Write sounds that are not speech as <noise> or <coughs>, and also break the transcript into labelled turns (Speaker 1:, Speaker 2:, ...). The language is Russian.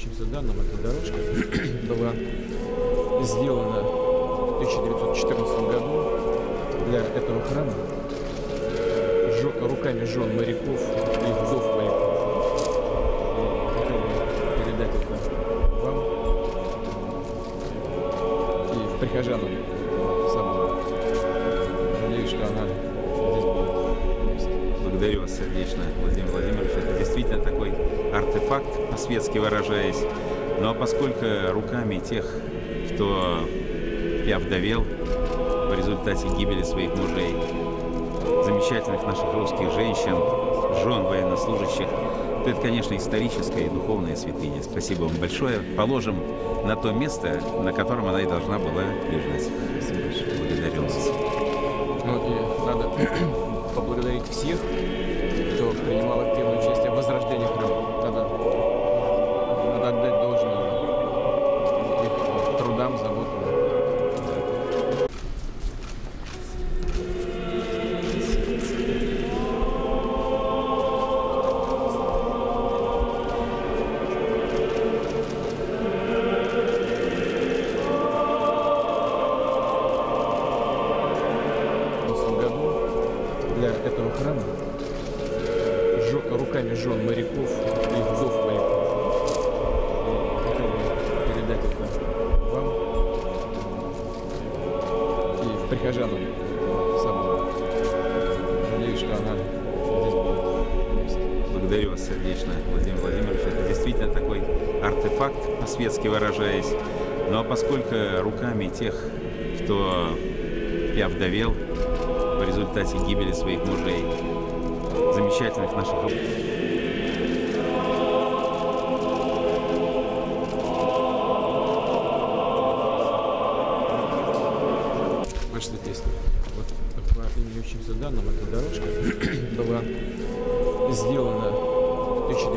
Speaker 1: имеющимся данным, эта дорожка <clears throat> была сделана в 1914 году для этого храма руками жен моряков и вдов моряков. Хотел передать это вам и прихожанам собора. Надеюсь, что она здесь будет.
Speaker 2: Благодарю вас сердечно, Владимир Владимирович. Это действительно такой артефакт, по-светски выражаясь. А поскольку руками тех, кто и овдовел в результате гибели своих мужей, замечательных наших русских женщин, жен военнослужащих, то это, конечно, историческая и духовная святыня. Спасибо вам большое. Положим на то место, на котором она и должна была лежать. Благодарю вас.
Speaker 1: Ну и надо <coughs> поблагодарить всех, для этого храма жё- руками жен моряков и вдов моряков. Хотел бы передать это вам и прихожанам собора. Надеюсь, она.
Speaker 2: Благодарю вас сердечно, Владимир Владимирович. Это действительно такой артефакт, по-светски выражаясь. Ну а поскольку руками тех, кто и овдовел в результате гибели своих мужей, замечательных наших
Speaker 1: что здесь вот по имеющимся данным эта дорожка <clears throat> была сделана в 1900